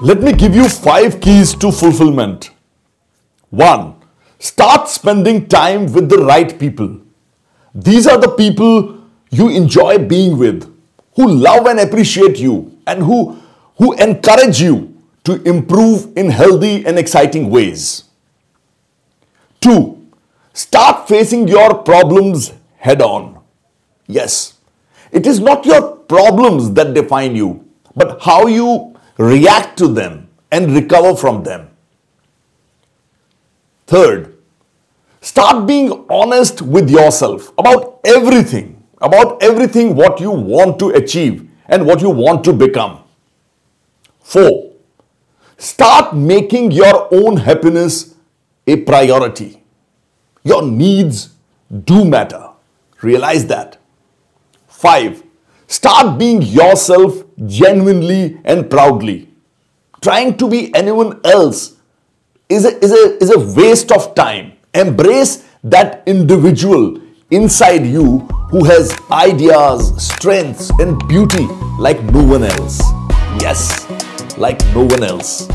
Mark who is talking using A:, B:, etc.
A: Let me give you five keys to fulfillment. One, start spending time with the right people. These are the people you enjoy being with, who love and appreciate you, and who, who encourage you to improve in healthy and exciting ways. Two, start facing your problems head on. Yes, it is not your problems that define you, but how you react to them and recover from them. Third, start being honest with yourself about everything, about everything what you want to achieve and what you want to become. Four, start making your own happiness a priority. Your needs do matter. Realize that. Five, start being yourself genuinely and proudly. Trying to be anyone else is a, is a, is a waste of time. Embrace that individual inside you who has ideas, strengths, and beauty like no one else. Yes, like no one else.